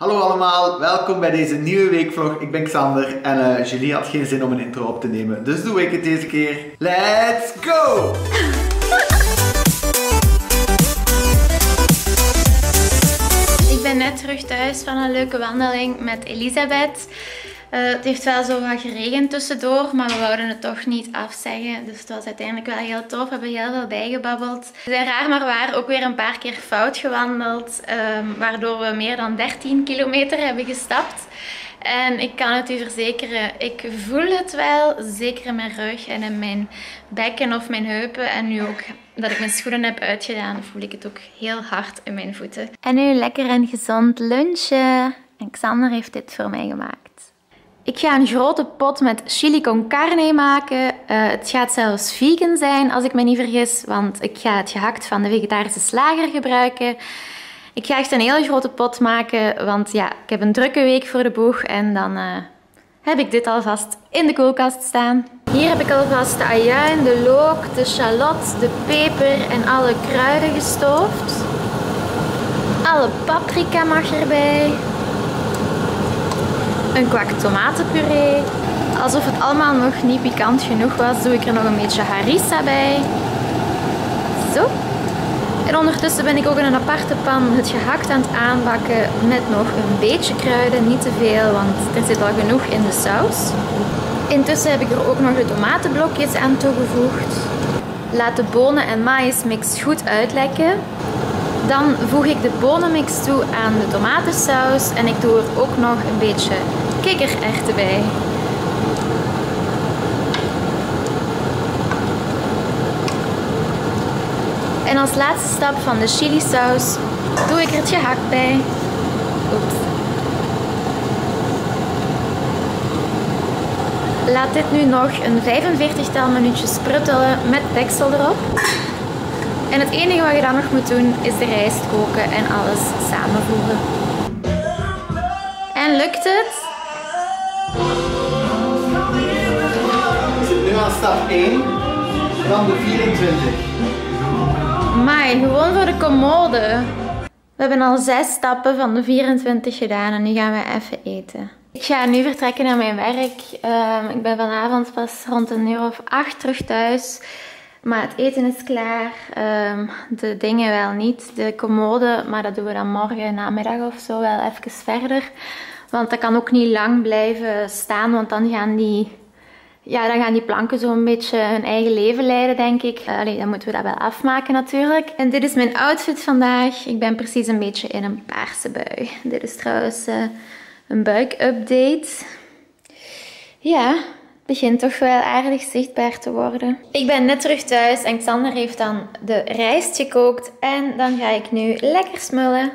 Hallo allemaal, welkom bij deze nieuwe weekvlog. Ik ben Xander en uh, Julie had geen zin om een intro op te nemen, dus doe ik het deze keer. Let's go! Ik ben net terug thuis van een leuke wandeling met Elisabeth. Uh, het heeft wel zo wat geregend tussendoor, maar we wouden het toch niet afzeggen. Dus het was uiteindelijk wel heel tof. We hebben heel veel bijgebabbeld. We zijn raar maar waar ook weer een paar keer fout gewandeld. Um, waardoor we meer dan 13 kilometer hebben gestapt. En ik kan het u verzekeren, ik voel het wel. Zeker in mijn rug en in mijn bekken of mijn heupen. En nu ook dat ik mijn schoenen heb uitgedaan, voel ik het ook heel hard in mijn voeten. En nu lekker en gezond lunchen. En Xander heeft dit voor mij gemaakt. Ik ga een grote pot met chili con carne maken. Uh, het gaat zelfs vegan zijn, als ik me niet vergis. Want ik ga het gehakt van de vegetarische slager gebruiken. Ik ga echt een hele grote pot maken. Want ja, ik heb een drukke week voor de boeg. En dan uh, heb ik dit alvast in de koelkast staan. Hier heb ik alvast de ajuin, de look, de shallot, de peper en alle kruiden gestoofd. Alle paprika mag erbij een kwak tomatenpuree. Alsof het allemaal nog niet pikant genoeg was, doe ik er nog een beetje harissa bij. Zo. En ondertussen ben ik ook in een aparte pan het gehakt aan het aanbakken met nog een beetje kruiden. Niet te veel, want er zit al genoeg in de saus. Intussen heb ik er ook nog de tomatenblokjes aan toegevoegd. Laat de bonen en maïsmix goed uitlekken. Dan voeg ik de bonenmix toe aan de tomatensaus en ik doe er ook nog een beetje kikkererwten bij. En als laatste stap van de chili saus doe ik er het gehakt bij. Laat dit nu nog een 45-tal minuutjes pruttelen met deksel erop. En het enige wat je dan nog moet doen is de rijst koken en alles samenvoegen. En lukt het? Nu aan stap 1 van de 24. Maar gewoon voor de commode. We hebben al zes stappen van de 24 gedaan en nu gaan we even eten. Ik ga nu vertrekken naar mijn werk. Ehm, ik ben vanavond pas rond een uur of acht terug thuis. Maar het eten is klaar. Ehm, de dingen wel niet. De commode, maar dat doen we dan morgen namiddag of zo wel even verder. Want dat kan ook niet lang blijven staan, want dan gaan die, ja, dan gaan die planken zo een beetje hun eigen leven leiden, denk ik. Allee, dan moeten we dat wel afmaken natuurlijk. En dit is mijn outfit vandaag. Ik ben precies een beetje in een paarse bui. Dit is trouwens uh, een buik-update. Ja, begint toch wel aardig zichtbaar te worden. Ik ben net terug thuis en Xander heeft dan de rijst gekookt. En dan ga ik nu lekker smullen.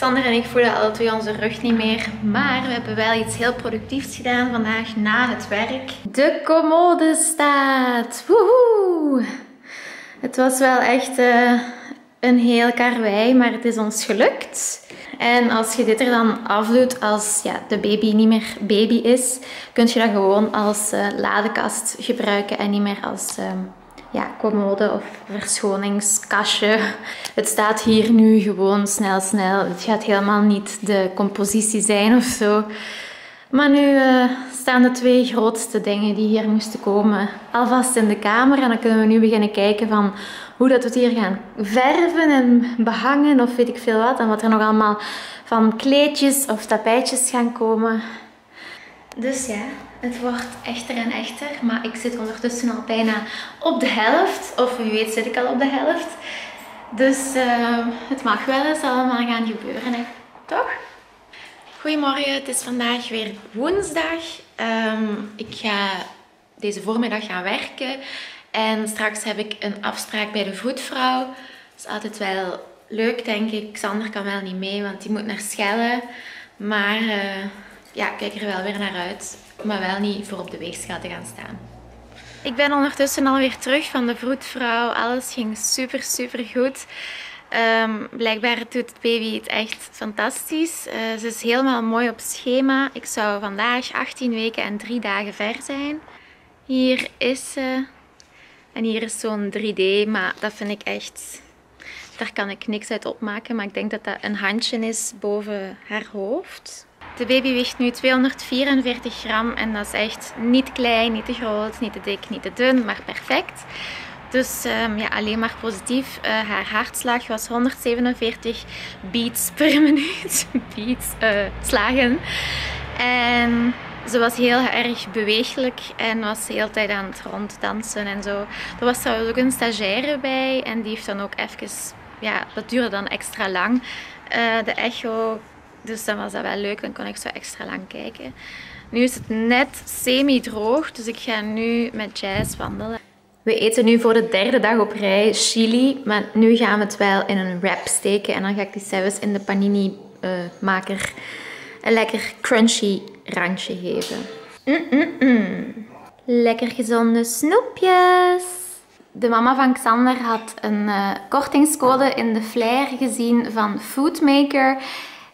Xander en ik voelen alle twee onze rug niet meer. Maar we hebben wel iets heel productiefs gedaan vandaag na het werk. De commode staat! Woehoe! Het was wel echt uh, een heel karwei, maar het is ons gelukt. En als je dit er dan afdoet als ja, de baby niet meer baby is, kun je dat gewoon als uh, ladekast gebruiken en niet meer als uh, ja, commode of verschoningskastje. Het staat hier nu gewoon snel snel. Het gaat helemaal niet de compositie zijn of zo. Maar nu uh, staan de twee grootste dingen die hier moesten komen alvast in de kamer. En dan kunnen we nu beginnen kijken van hoe dat we het hier gaan verven en behangen of weet ik veel wat. En wat er nog allemaal van kleedjes of tapijtjes gaan komen. Dus ja, het wordt echter en echter. Maar ik zit ondertussen al bijna op de helft. Of wie weet zit ik al op de helft. Dus uh, het mag wel eens allemaal gaan gebeuren, hè? toch? Goedemorgen, het is vandaag weer woensdag. Um, ik ga deze voormiddag gaan werken. En straks heb ik een afspraak bij de vroedvrouw. Dat is altijd wel leuk, denk ik. Xander kan wel niet mee, want die moet naar Schellen. Maar uh, ja, ik kijk er wel weer naar uit. Maar wel niet voor op de weegschaal te gaan staan. Ik ben ondertussen alweer terug van de vroedvrouw. Alles ging super, super goed. Um, blijkbaar doet het baby het echt fantastisch. Uh, ze is helemaal mooi op schema. Ik zou vandaag 18 weken en 3 dagen ver zijn. Hier is ze. En hier is zo'n 3D, maar dat vind ik echt Daar kan ik niks uit opmaken, maar ik denk dat dat een handje is boven haar hoofd. De baby weegt nu 244 gram en dat is echt niet klein, niet te groot, niet te dik, niet te dun, maar perfect. Dus um, ja, alleen maar positief. Uh, haar hartslag was 147 beats per minuut. beats, uh, slagen. En ze was heel erg beweeglijk en was de hele tijd aan het ronddansen en zo. Er was trouwens ook een stagiaire bij en die heeft dan ook even... Ja, dat duurde dan extra lang. Uh, de echo dus dan was dat wel leuk, dan kon ik zo extra lang kijken. Nu is het net semi-droog, dus ik ga nu met Jazz wandelen. We eten nu voor de derde dag op rij chili, maar nu gaan we het wel in een wrap steken. En dan ga ik die zelfs in de panini-maker een lekker crunchy randje geven. Mm -mm -mm. Lekker gezonde snoepjes. De mama van Xander had een uh, kortingscode in de flyer gezien van Foodmaker.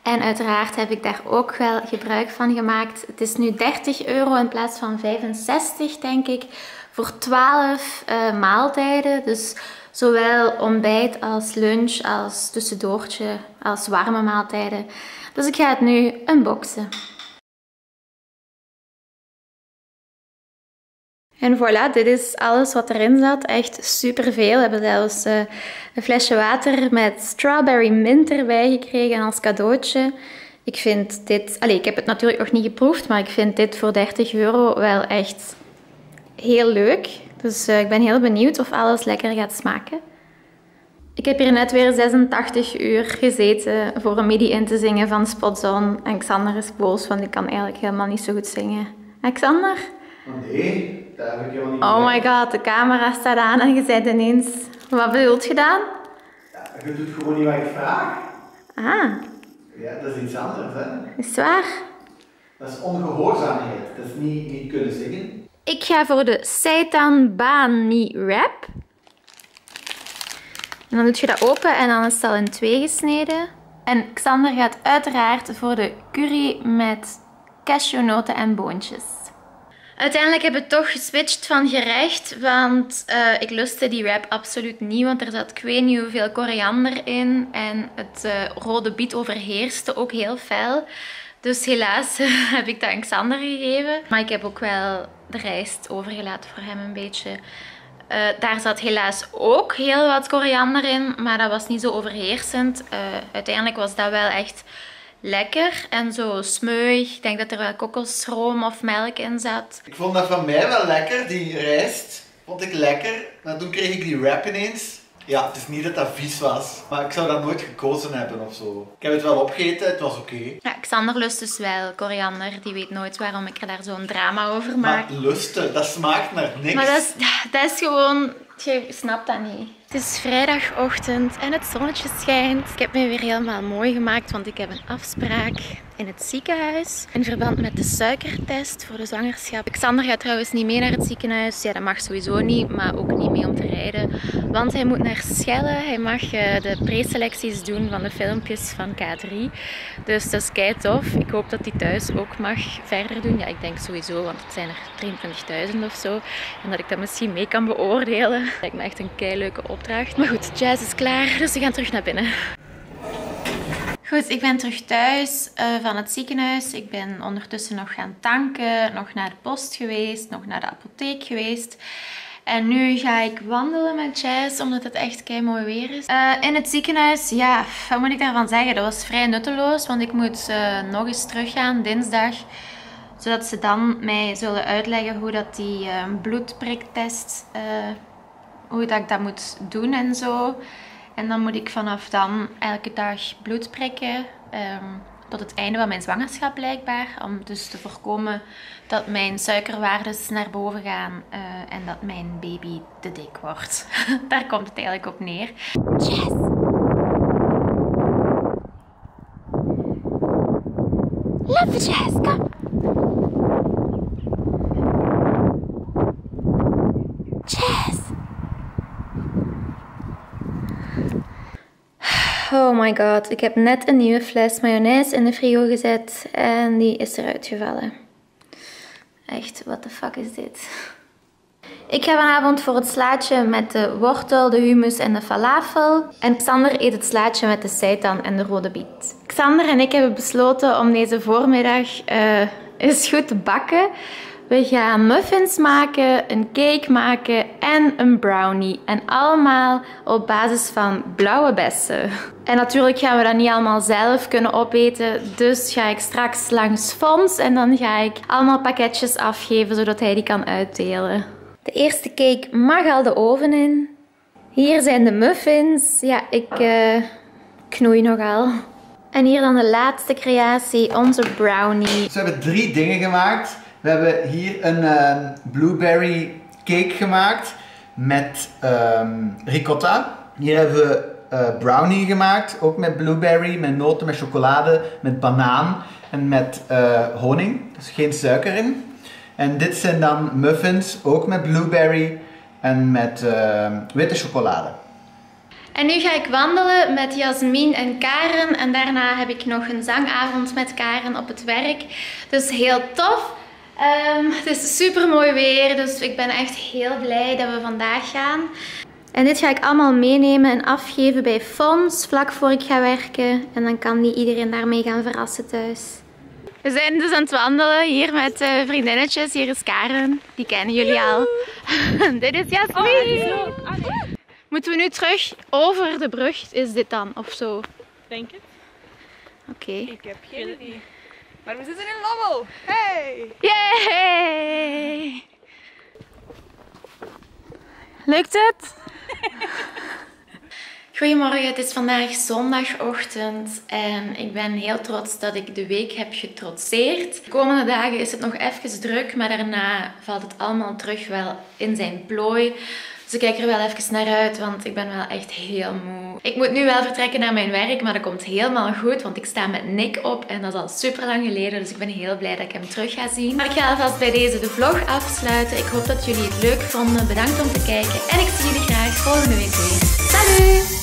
En uiteraard heb ik daar ook wel gebruik van gemaakt. Het is nu 30 euro in plaats van 65, denk ik, voor 12 uh, eh, maaltijden. Dus zowel ontbijt als lunch, als tussendoortje, als warme maaltijden. Dus ik ga het nu unboxen. En voilà, dit is alles wat erin zat. Echt superveel. We hebben zelfs uh, een flesje water met strawberry mint erbij gekregen als cadeautje. Ik vind dit... Allez, ik heb het natuurlijk nog niet geproefd, maar ik vind dit voor 30 euro wel echt heel leuk. Dus uh, ik ben heel benieuwd of alles lekker gaat smaken. Ik heb hier net weer 86 uur gezeten voor een midi in te zingen van Spotzone. En Xander is boos, want ik kan eigenlijk helemaal niet zo goed zingen. Xander? Oh, nee. Oh my god, de camera staat aan en je bent ineens... Wat bedoelt je dan? Ja, je doet gewoon niet wat ik vraag. Ah. Ja, dat is iets anders, hè. Is het waar? Dat is ongehoorzaamheid. Dat is niet, niet kunnen zingen. Ik ga voor de Seitan Bani Wrap. En dan doe je dat open en dan is het al in twee gesneden. En Xander gaat uiteraard voor de curry met cashewnoten en boontjes. Uiteindelijk heb ik toch geswitcht van gerecht, want uh, ik lustte die wrap absoluut niet, want er zat ik weet niet koriander in en het uh, rode biet overheerste ook heel fel. Dus helaas heb ik dat aan Xander gegeven. Maar ik heb ook wel de rijst overgelaten voor hem een beetje. Uh, daar zat helaas ook heel wat koriander in, maar dat was niet zo overheersend. uiteindelijk was dat wel echt lekker en zo smeuig. Ik denk dat er wel kokosroom of melk in zat. Ik vond dat van mij wel lekker, die rijst. Vond ik lekker. Maar toen kreeg ik die wrap ineens. Ja, het is niet dat dat vies was, maar ik zou dat nooit gekozen hebben of zo. Ik heb het wel opgegeten, het was oké. Ja, Xander lust dus wel koriander. Die weet nooit waarom ik er daar zo'n drama over maak. Maar lusten, dat smaakt naar niks. Maar dat is, dat is gewoon... Je snapt dat niet. Het is vrijdagochtend en het zonnetje schijnt. Ik heb me weer helemaal mooi gemaakt, want ik heb een afspraak in het ziekenhuis. In verband met de suikertest voor de zwangerschap. Xander gaat trouwens niet mee naar het ziekenhuis. Ja, dat mag sowieso niet, maar ook niet mee om te rijden. Want hij moet naar Schelle. Hij mag uh, de preselecties doen van de filmpjes van K3. Dus dat is kei tof. Ik hoop dat hij thuis ook mag verder doen. Ja, ik denk sowieso, want het zijn er 23.000 of zo. En dat ik dat misschien mee kan beoordelen. Dat lijkt me echt een kei leuke opdracht. Maar goed, Jazz is klaar, dus we gaan terug naar binnen. Goed, ik ben terug thuis uh, van het ziekenhuis. Ik ben ondertussen nog gaan tanken, nog naar de post geweest, nog naar de apotheek geweest. En nu ga ik wandelen met Jazz, omdat het echt kei mooi weer is. Uh, in het ziekenhuis, ja, wat moet ik daarvan zeggen? Dat was vrij nutteloos, want ik moet uh, nog eens teruggaan dinsdag. Zodat ze dan mij zullen uitleggen hoe dat die bloedpriktest, hoe dat ik dat moet doen en zo. En dan moet ik vanaf dan elke dag bloed prikken. Um, tot het einde van mijn zwangerschap blijkbaar. Om dus te voorkomen dat mijn suikerwaardes naar boven gaan. Uh, en dat mijn baby te dik wordt. Daar komt het eigenlijk op neer. Yes! Love the! Oh my god, ik heb net een nieuwe fles mayonaise in de frigo gezet en die is eruit gevallen. Echt, what the fuck is dit? Ik ga vanavond voor het slaatje met de wortel, de hummus en de falafel. En Xander eet het slaatje met de seitan en de rode biet. Xander en ik hebben besloten om deze voormiddag uh, eens goed te bakken. We gaan muffins maken, een cake maken en een brownie. En allemaal op basis van blauwe bessen. En natuurlijk gaan we dat niet allemaal zelf kunnen opeten. Dus ga ik straks langs Fons en dan ga ik allemaal pakketjes afgeven zodat hij die kan uitdelen. De eerste cake mag al de oven in. Hier zijn de muffins. Ja, ik uh, knoei nogal. En hier dan de laatste creatie, onze brownie. We hebben drie dingen gemaakt. We hebben hier een uh, blueberry cake gemaakt met um, ricotta. Hier hebben we uh, brownie gemaakt, ook met blueberry, met noten, met chocolade, met banaan en met uh, honing. Dus geen suiker in. En dit zijn dan muffins, ook met blueberry en met witte chocolade. En nu ga ik wandelen met Jasmin en Karen. En daarna heb ik nog een zangavond met Karen op het werk. Dus heel tof. Um, het is super mooi weer, dus ik ben echt heel blij dat we vandaag gaan. En dit ga ik allemaal meenemen en afgeven bij Fons, vlak voor ik ga werken. En dan kan die iedereen daarmee gaan verrassen thuis. We zijn dus aan het wandelen hier met uh, vriendinnetjes. Hier is Karen, die kennen jullie al. dit is Jasmin. Oh, Moeten we nu terug over de brug? Is dit dan of zo? Denk het. Oké. Ik heb geen idee. Maar we zitten in Lommel. Hey! Yay! Lukt het? Goedemorgen, het is vandaag zondagochtend en ik ben heel trots dat ik de week heb getrotseerd. De komende dagen is het nog even druk, maar daarna valt het allemaal terug wel in zijn plooi. Dus ik kijk er wel even naar uit, want ik ben wel echt heel moe. Ik moet nu wel vertrekken naar mijn werk, maar dat komt helemaal goed, want ik sta met Nick op en dat is al super lang geleden, dus ik ben heel blij dat ik hem terug ga zien. Maar ik ga alvast bij deze de vlog afsluiten. Ik hoop dat jullie het leuk vonden. Bedankt om te kijken en ik zie jullie graag volgende week weer. Salut!